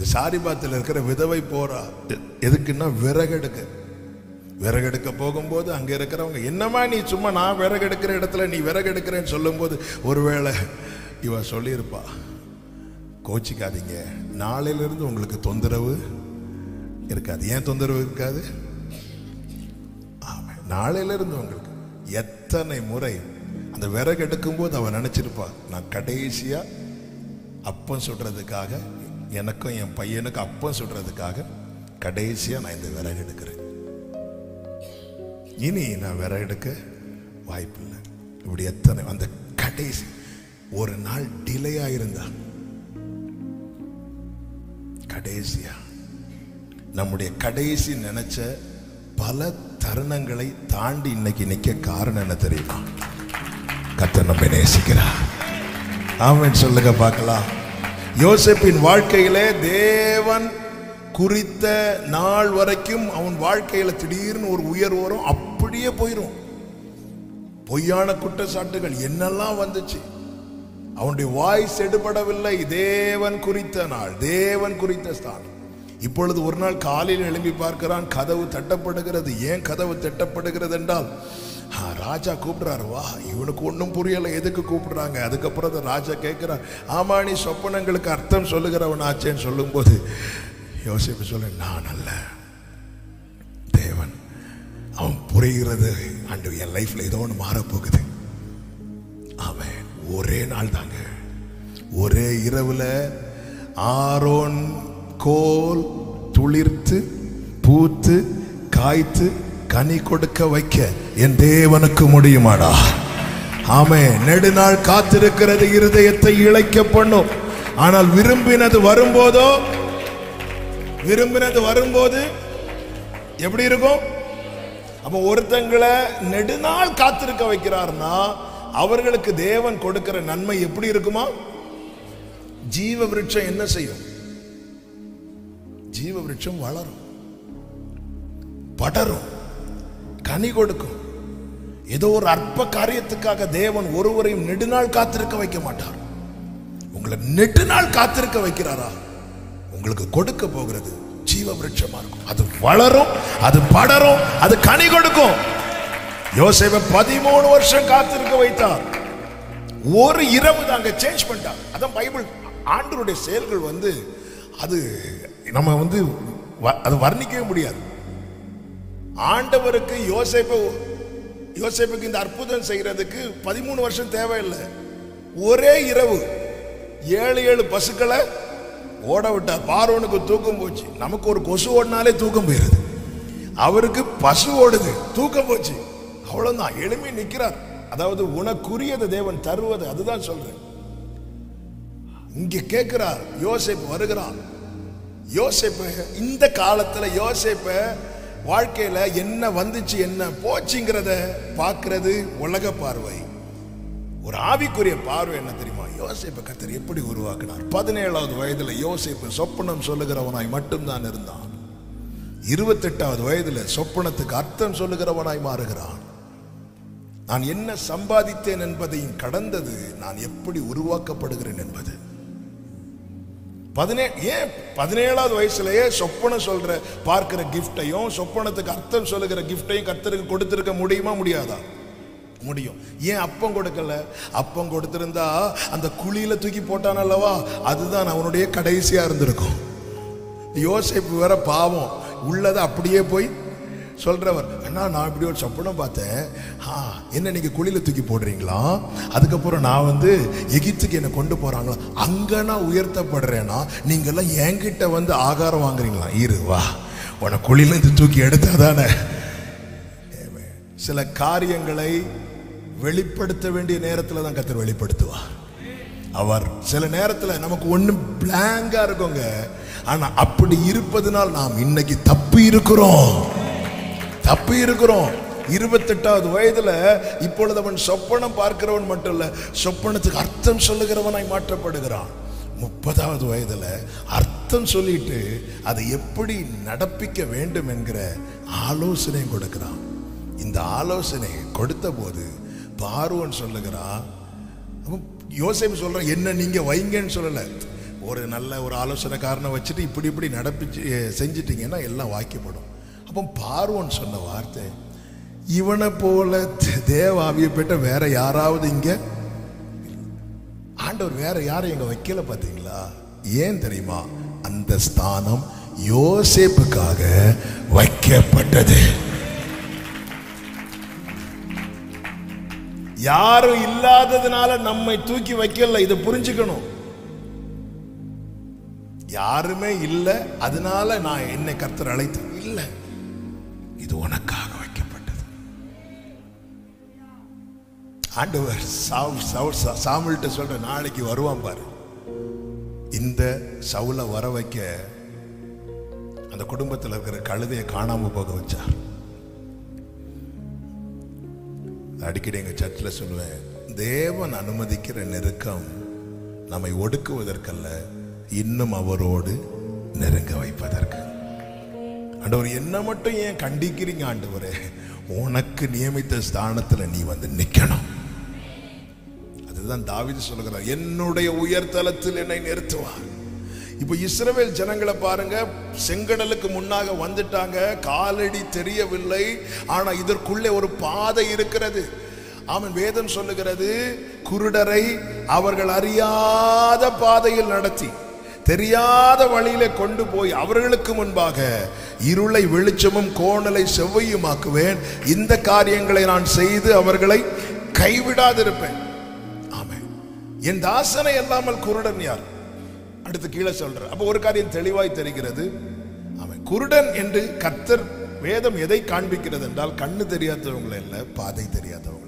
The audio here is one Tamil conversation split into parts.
இந்த சாரிபாத்தில் இருக்கிற விதவை போறா. எதுக்குன்னா விறகெடுக்க. விறகெடுக்க போகும்போது அங்கே இருக்கிறவங்க என்னம்மா நீ சும்மா நான் விறகெடுக்கிற இடத்துல நீ விறகெடுக்கிறேன்னு சொல்லும்போது ஒருவேளை இவ சொல்லியிருப்பா கோச்சிக்காதீங்க. நாளையிலிருந்து உங்களுக்கு தொந்தரவு இருக்காது. ஏன் தொந்தரவு இருக்காது? ஆமாம் நாளையிலிருந்து உங்களுக்கு எத்தனை முறை அந்த விறகு எடுக்கும்போது அவன் நினச்சிருப்பான் நான் கடைசியாக அப்பம் சுடுறதுக்காக எனக்கும் என் பையனுக்கும் அப்பம் சுடுறதுக்காக கடைசியாக நான் இந்த விறகு எடுக்கிறேன். இனி நான் விறகு எடுக்க வாய்ப்பில்லை இப்படி எத்தனை அந்த கடைசி ஒரு நாள் டிலே ஆயிருந்தா கடைசியா நம்முடைய கடைசி நினைச்ச பல தருணங்களை தாண்டி இன்னைக்கு நிற்க காரணம் என்ன தெரியுமா? கத்த நம்ம நேசிக்கிறார். ஆமன். சொல்லுங்க பார்க்கலாம். யோசப்பின் வாழ்க்கையிலே தேவன் குறித்த நாள் வரைக்கும் அவன் வாழ்க்கையில திடீர்னு ஒரு உயர் வரும் அப்படியே போயிடும் பொய்யான குற்றச்சாட்டுகள் என்னெல்லாம் வந்துச்சு? அவனுடைய வாய் செடுபடவில்லை தேவன் குறித்த நாள் தேவன் குறித்த ஸ்தானம். இப்பொழுது ஒரு நாள் காலையில் எழும்பி பார்க்கிறான். கதவு தட்டப்படுகிறது. ஏன் கதவு தட்டப்படுகிறது என்றால் ராஜா கூப்பிடுறாரு. வா இவனுக்கு ஒன்றும் புரியலை எதுக்கு கூப்பிடுறாங்க? அதுக்கப்புறம் அந்த ராஜா கேட்குறான் ஆமா நீ சொப்பனங்களுக்கு அர்த்தம் சொல்லுகிறவன் ஆச்சேன்னு சொல்லும்போது யோசிப்பு சொல்ல நான் அல்ல. தேவன் அவன் புரிகிறது. அண்டு என் லைஃப்பில் ஏதோ ஒன்று மாறப்போகுது. அவன் ஒரே நாள் தாங்க. ஒரே இரவில் ஆரோன் கோல் துளிர்த்து பூத்து காய்த்து கனி கொடுக்க வைக்க என் தேவனுக்கு முடியுமாடா? ஆமே நெடுநாள் காத்திருக்கிறது இருதயத்தை இழைக்க பண்ணும் ஆனால் விரும்பினது வரும்போதோ? விரும்பினது வரும்போது எப்படி இருக்கும்? அப்ப ஒருத்தங்களை நெடுநாள் காத்திருக்க வைக்கிறார்னா அவர்களுக்கு தேவன் கொடுக்கிற நன்மை எப்படி இருக்குமா? ஜீவ விருட்சம் என்ன செய்யும்? ஜீவ விருட்சம் வளரும். படரும். கனி கொடுக்கும். ஏதோ ஒரு அற்ப காரியத்துக்காக தேவன் ஒருவரையும் நெடுநாள் காத்திருக்க வைக்க மாட்டார். உங்களை நெடுநாள் காத்திருக்க வைக்கிறாரா? உங்களுக்கு கொடுக்க போகிறது ஜீவ விருட்சமா இருக்கும். அது வளரும் அது படரும் அது கனி கொடுக்கும். யோசேப்பை பதிமூணு வருஷம் காத்திருக்க வைத்தார். ஒரு இரவு தாங்க சேஞ்ச் பண்ணிட்டார். அதான் பைபிள் ஆண்டருடைய செயல்கள் வந்து அது நம்ம வந்து வ- அது வர்ணிக்கவே முடியாது. ஆண்டவருக்கு யோசேப்பை யோசிப்புக்கு இந்த அற்புதம் செய்யறதுக்கு பதிமூணு வருஷம் தேவையில்லை. ஒரே இரவு ஏழு ஏழு பசுக்களை ஓட விட்டார் பார்வனுக்கு தூக்கம் போச்சு. நமக்கு ஒரு கொசு ஓடினாலே தூக்கம் போயிருது. அவருக்கு பசு ஓடுது தூக்கம் போச்சு. அவ்வளவுதான் எளிமையை நிற்கிறார் அதாவது உனக்குரியது தேவன் தருவது அதுதான் சொல்றேன். இங்கே கேட்கிறார் யோசிப்பு வருகிறான். யோசேப்பு இந்த காலத்துல யோசேப்ப வாழ்க்கையில் என்ன வந்துச்சு என்ன போச்சுங்கிறத பார்க்கறது உலக பார்வை. ஒரு ஆவிக்குரிய பார்வை என்ன தெரியுமா? யோசிப்பு கத்தர் எப்படி உருவாக்கினார். பதினேழாவது வயதில் யோசிப்பு சொப்பனம் சொல்லுகிறவனாய் மட்டும்தான் இருந்தான். இருபத்தெட்டாவது வயதில் சொப்பனத்துக்கு அர்த்தம் சொல்லுகிறவனாய் மாறுகிறான். நான் என்ன சம்பாதித்தேன் என்பதையும் கடந்தது நான் எப்படி உருவாக்கப்படுகிறேன் என்பது. பதினே ஏன் பதினேழாவது வயசுலயே சொப்பனம் சொல்ற பார்க்கிற கிஃப்டையும் சொப்பனத்துக்கு அர்த்தம் சொல்லுகிற கிஃப்டையும் கர்த்தருக்கு கொடுத்திருக்க முடியுமா முடியாதா? முடியும். ஏன் அப்பம் கொடுக்கல? அப்பம் கொடுத்திருந்தா அந்த குழியில தூக்கி போட்டான் அல்லவா? அதுதான் அவனுடைய கடைசியா இருந்திருக்கும். யோசிப்பு வேற பாவம். உள்ளதை அப்படியே போய் சொல்கிறவர் அண்ணா நான் இப்படி ஒரு சொப்பனம் பார்த்தேன். ஆ என்ன நீங்கள் குழியில் தூக்கி போடுறீங்களா? அதுக்கப்புறம் நான் வந்து எகிப்துக்கு என்னை கொண்டு போகிறாங்களா அங்கே நான் உயர்த்தப்படுறேன்னா நீங்கள்லாம் என்கிட்ட வந்து ஆகாரம் வாங்குறீங்களா? இரு வா. உன குழியில இது தூக்கி எடுத்தாதானே சில காரியங்களை வெளிப்படுத்த வேண்டிய நேரத்தில் தான் கத்தர் வெளிப்படுத்துவார். அவர் சில நேரத்தில் நமக்கு ஒன்றும் பிளாங்காக இருக்குங்க. ஆனால் அப்படி இருப்பதனால் நாம் இன்னைக்கு தப்பி இருக்கிறோம். தப்பி இருக்கிறோம். இருபத்தெட்டாவது வயதுல இப்பொழுது அவன் சொப்பனம் பார்க்கிறவன் மட்டும் இல்ல சொப்பனத்துக்கு அர்த்தம் சொல்லுகிறவனாய் மாற்றப்படுகிறான். முப்பதாவது வயதுல அர்த்தம் சொல்லிட்டு அதை எப்படி நடப்பிக்க வேண்டும் என்கிற ஆலோசனையும் கொடுக்கிறான். இந்த ஆலோசனை கொடுத்த போது பார்வன் சொல்லுகிறான் யோசனை யோசேப்பு சொல்றான் என்ன நீங்க வைங்கன்னு சொல்லலை. ஒரு நல்ல ஒரு ஆலோசனைக்காரனை வச்சுட்டு இப்படி இப்படி நடப்பிச்சு செஞ்சிட்டீங்கன்னா எல்லாம் வாக்கியப்படும். அப்போ பார்வோன் சொன்ன வார்த்தை இவனை போல தேவாவியப்பட்ட தேவ வேற யாராவது இங்கே ஆண்டவர் வேற யாரும் எங்க வைக்கல பார்த்தீங்களா ஏன் தெரியுமா? அந்த ஸ்தானம் யோசேப்புக்காக வைக்கப்பட்டது. யாரும் இல்லாததுனால நம்மை தூக்கி வைக்கல இதை புரிஞ்சுக்கணும். யாருமே இல்லை அதனால நான் என்னை கர்த்தர் அழைத்து இல்லை. உனக்காக வைக்கப்பட்டது. ஆண்டவர் சாவு சா- சொல்ற நாளைக்கு வருவான் பாரு. இந்த சவுல வர வைக்க அந்த குடும்பத்தில் இருக்கிற கழுதையை காணாம போக வச்சார். அடிக்கடி எங்க சர்ச்சில் சொல்லுவேன் தேவன் அனுமதிக்கிற நெருக்கம் நம்மை ஒடுக்குவதற்கல்ல இன்னும் அவரோடு நெருங்க வைப்பதற்கு. ஆண்டவர் என்ன மட்டும் ஏன் கண்டிக்கிறீங்க ஆண்டவரே? உனக்கு நியமித்த ஸ்தானத்தில் நீ வந்து நிற்கணும் அதுதான் தாவிது சொல்லுகிறார் என்னுடைய உயர்தலத்தில் என்னை நிறுத்துவார் இப்போ இஸ்ரவேல் ஜனங்களை பாருங்க செங்கடலுக்கு முன்னாக வந்துட்டாங்க காலடி தெரியவில்லை ஆனால் இதற்குள்ளே ஒரு பாதை இருக்கிறது. அவன் வேதம் சொல்லுகிறது குருடரை அவர்கள் அறியாத பாதையில் நடத்தி தெரியாத வழியிலே கொண்டு போய் அவர்களுக்கு முன்பாக இருளை வெளிச்சமும் கோணலை செவ்வையுமாக்குவேன். இந்த காரியங்களை நான் செய்து அவர்களை கைவிடாதிருப்பேன். ஆமே என் தாசனை அல்லாமல் குருடன் யார்? அடுத்து கீழே சொல்ற. அப்ப ஒரு காரியம் தெளிவாய் தெரிகிறது. அவன் குருடன் என்று கர்த்தர் வேதம் எதை காண்பிக்கிறது என்றால் கண்ணு தெரியாதவங்களை இல்லை பாதை தெரியாதவங்க.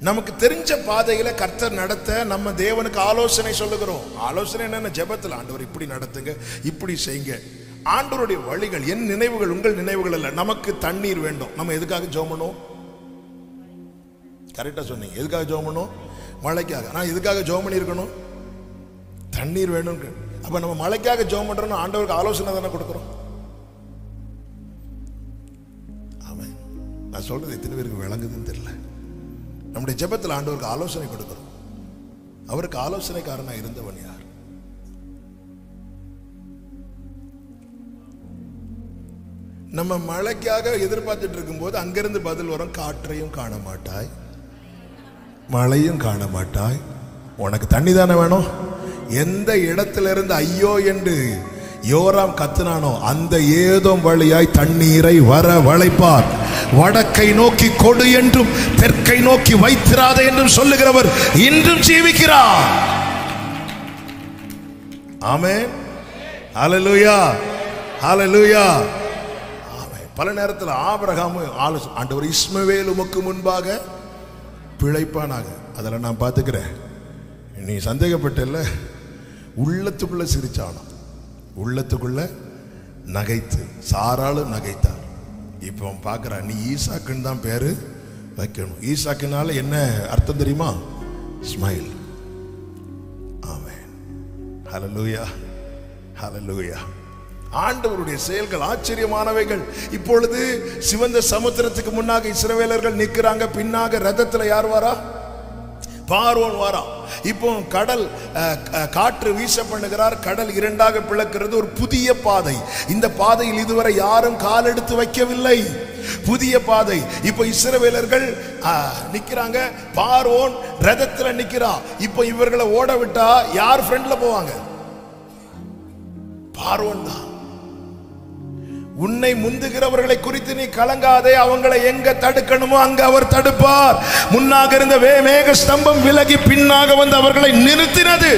நமக்கு தெரிஞ்ச பாதையில கர்த்தர் நடத்த நம்ம தேவனுக்கு ஆலோசனை சொல்லுகிறோம். ஆலோசனை என்னென்ன? ஜெபத்தில் ஆண்டவர் இப்படி நடத்துங்க இப்படி செய்யுங்க. ஆண்டவருடைய வழிகள் என் நினைவுகள் உங்கள் நினைவுகள் அல்ல. நமக்கு தண்ணீர் வேண்டும். நம்ம எதுக்காக ஜெபம் பண்ணுவோம்? கரெக்டா சொன்னீங்க. எதுக்காக ஜெபம் பண்ணுவோம்? மழைக்காக. நான் எதுக்காக ஜோம் பண்ணியிருக்கணும்? தண்ணீர் வேணும் அப்போ நம்ம மழைக்காக ஜெபம் பண்றோம்னு ஆண்டவருக்கு ஆலோசனை தானே கொடுக்குறோம். ஆமாம் நான் சொல்றது எத்தனை பேருக்கு விளங்குதுன்னு தெரியல. நம்முடைய ஜெபத்தில் ஆண்டவருக்கு ஆலோசனை கொடுக்கிறோம். அவருக்கு ஆலோசனைக்காரனாக இருந்தவன் யார்? நம்ம மழைக்காக எதிர்பார்த்துட்டு இருக்கும்போது அங்கிருந்து பதில் வரும் காற்றையும் காண மாட்டாய். மழையும் காண மாட்டாய். உனக்கு தண்ணி தானே வேணும்? எந்த இடத்துல இருந்து ஐயோ என்று யோராம் கத்துனானோ அந்த ஏதோ வழியாய் தண்ணீரை வர வளைப்பார். வடக்கை நோக்கி கொடு என்றும் தெற்கை நோக்கி வைத்திராத என்றும் சொல்லுகிறவர் இன்றும் ஜீவிக்கிறார். ஆமே அலலுயா அலலுயா பல நேரத்தில் ஆபிரகாம் ஆலோசனை ஆண்டவர் இஸ்மவேல் உமக்கு முன்பாக பிழைப்பானாக. அதெல்லாம் நான் பார்த்துக்கிறேன். நீ சந்தேகப்பட்டல உள்ளத்துக்குள்ளே சிரிச்சானாம். உள்ளத்துக்குள்ள நகைத்து சாராலும் நகைத்தார் இப்போ அவன் பார்க்குறான் நீ ஈசாக்குன்னு தான் பேர் வைக்கணும். ஈசாக்குனால என்ன அர்த்தம் தெரியுமா? ஸ்மைல் ஆமென் ஹலலூயா ஹலலூயா ஆண்டவருடைய செயல்கள் ஆச்சரியமானவைகள். இப்பொழுது சிவந்த சமுத்திரத்துக்கு முன்னாக இஸ்ரவேலர்கள் நிற்கிறாங்க பின்னாக ரதத்தில் யார் வரா? பார்வோன் வரா இப்போ கடல் காற்று வீச பண்ணுகிறார் கடல் இரண்டாக பிளக்கிறது ஒரு புதிய பாதை. இந்த பாதையில் இதுவரை யாரும் காலெடுத்து வைக்கவில்லை. புதிய பாதை. இப்போ இஸ்ரவேலர்கள் நிக்கிறாங்க. பார்வோன் ரதத்துல நிக்கிறா. இப்போ இவர்களை ஓட விட்டா யார் ஃப்ரெண்ட்ல போவாங்க? பார்வோன் தான். உன்னை முந்துகிறவர்களை குறித்து நீ கலங்காதே. அவங்களை எங்க தடுக்கணுமோ அங்க அவர் தடுப்பார். முன்னாக இருந்த வே மேக ஸ்தம்பம் விலகி பின்னாக வந்து அவர்களை நிறுத்தினது.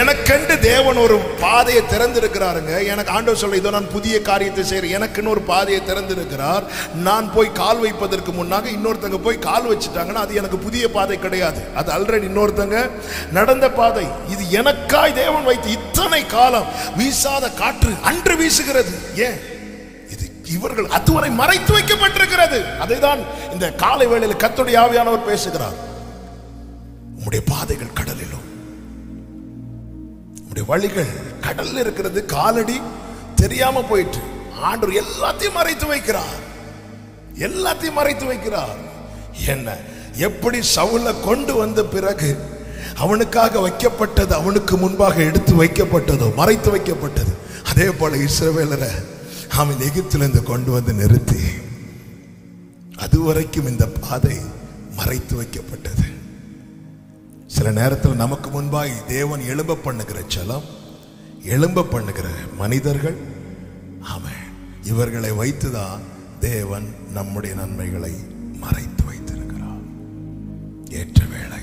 எனக்கென்று தேவன் ஒரு பாதையை திறந்திருக்கிறாருங்க. எனக்கு ஆண்டவர் சொல்ல இதோ நான் புதிய காரியத்தை செய்கிறேன் எனக்குன்னு ஒரு பாதையை திறந்திருக்கிறார். நான் போய் கால் வைப்பதற்கு முன்னாக இன்னொருத்தங்க போய் கால் வச்சுட்டாங்கன்னா அது எனக்கு புதிய பாதை கிடையாது. அது ஆல்ரெடி இன்னொருத்தங்க நடந்த பாதை. இது எனக்காய் தேவன் வைத்து இத்தனை காலம் வீசாத காற்று அன்று வீசுகிறது. ஏன்? இது இவர்கள் அதுவரை மறைத்து வைக்கப்பட்டிருக்கிறது. அதைதான் இந்த காலை வேளையில் கத்துடைய ஆவியானவர் பேசுகிறார். உம்முடைய பாதைகள் கடலிலும் உம்முடைய வழிகள் கடல்ல இருக்கிறது காலடி தெரியாம போயிட்டு ஆண்டவர் எல்லாத்தையும் மறைத்து வைக்கிறார். எல்லாத்தையும் மறைத்து வைக்கிறார். என்ன? எப்படி சவுல கொண்டு வந்த பிறகு அவனுக்காக வைக்கப்பட்டது அவனுக்கு முன்பாக எடுத்து வைக்கப்பட்டதோ மறைத்து வைக்கப்பட்டது. அதே போல இஸ்ரவேலரை அவன் எகிப்திலிருந்து கொண்டு வந்து நிறுத்தி அதுவரைக்கும் இந்த பாதை மறைத்து வைக்கப்பட்டது. சில நேரத்தில் நமக்கு முன்பாய் தேவன் எழும்ப பண்ணுகிற செலம் எழும்ப பண்ணுகிற மனிதர்கள் ஆமாம் இவர்களை வைத்துதான் தேவன் நம்முடைய நன்மைகளை மறைத்து வைத்திருக்கிறார். ஏற்ற வேலை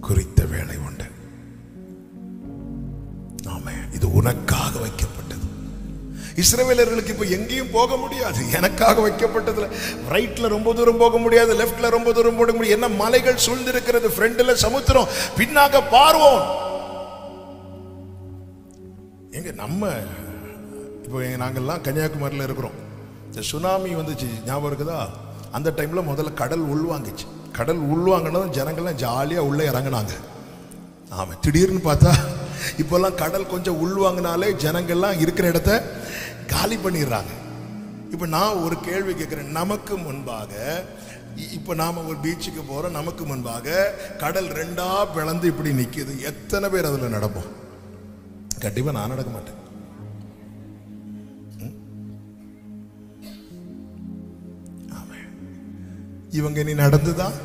குறித்த வேலை உண்டு. ஆமாம் இது உனக்காக இஸ்ரேவேலர்களுக்கு இப்போ எங்கேயும் போக முடியாது. எனக்காக வைக்கப்பட்டதுல ரைட்ல ரொம்ப தூரம் போக முடியாது லெஃப்ட்ல ரொம்ப தூரம் போக முடியாது. என்ன மலைகள் சூழ்ந்திருக்கிறது? ஃப்ரெண்டில் சமுத்திரம் பின்னாக பார்வோம். எங்க நம்ம இப்போ நாங்கள்லாம் கன்னியாகுமரியில் இருக்கிறோம். இந்த சுனாமி வந்துச்சு. ஞாபகம் இருக்குதா? அந்த டைம்ல முதல்ல கடல் உள்வாங்குச்சு கடல் உள்வாங்கினதும் ஜனங்கள்லாம் ஜாலியாக உள்ளே இறங்குனாங்க. ஆமாம் திடீர்னு பார்த்தா இப்போல்லாம் கடல் கொஞ்சம் உள்வாங்கினாலே ஜனங்கள்லாம் இருக்கிற இடத்த காலி பண்ணிடுறாங்க. இப்போ நான் ஒரு கேள்வி கேட்குறேன். நமக்கு முன்பாக இப்போ நாம ஒரு பீச்சுக்கு போகிறோம் நமக்கு முன்பாக கடல் ரெண்டா பிளந்து இப்படி நிக்குது. எத்தனை பேர் அதுல நடப்போம்? கண்டிப்பா நான் நடக்க மாட்டேன். இவங்க நீ நடந்துதான்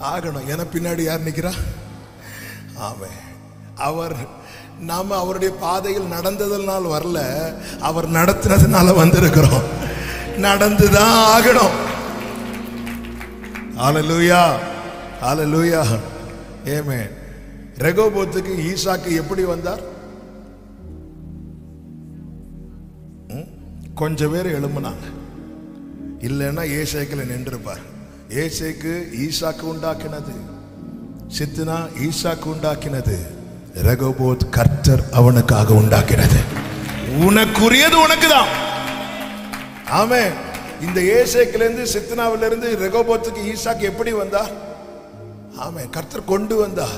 ஆகணும். என பின்னாடி யார் நிக்கிறா? ஆமாம். அவர் நாம அவருடைய பாதையில் நடந்ததனால் வரல அவர் நடத்தினதுனால வந்திருக்கிறோம். நடந்துதான் ஆகணும். ஆலலூயா ஆலலூயா ஏமே ரெகோபோத்துக்கு ஈசாக்கு எப்படி வந்தார்? கொஞ்சம் பேர் எழும்புனாங்க. இல்லைன்னா ஏசேக்கில் நின்றுப்பார். ஏசேக்கு ஈசாக்கு உண்டாக்கினது. சித்துனா ஈசாக்கு உண்டாக்கினது. ரெகோபோத் கர்த்தர் அவனுக்காக உண்டாக்கினது உனக்குரியது உனக்கு தான் ஆமே இந்த ஏசேக்கில இருந்து சித்தனாவில இருந்து ரெகோபோத்துக்கு ஈசாக்கு எப்படி வந்தா ஆமே கர்த்தர் கொண்டு வந்தா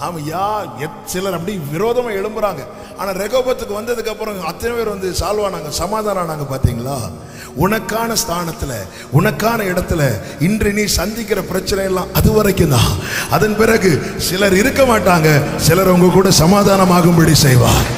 அவன் யார் எத்- சிலர் அப்படி விரோதமாக எழும்புறாங்க. ஆனால் ரெகோபத்துக்கு வந்ததுக்கு அப்புறம் அத்தனை பேர் வந்து சால்வானாங்க சமாதானம் ஆனாங்க பார்த்தீங்களா உனக்கான ஸ்தானத்தில் உனக்கான இடத்துல இன்று நீ சந்திக்கிற பிரச்சனை எல்லாம் அது வரைக்கும் தான். அதன் பிறகு சிலர் இருக்க மாட்டாங்க சிலர் உங்க கூட சமாதானமாகும்படி செய்வார்.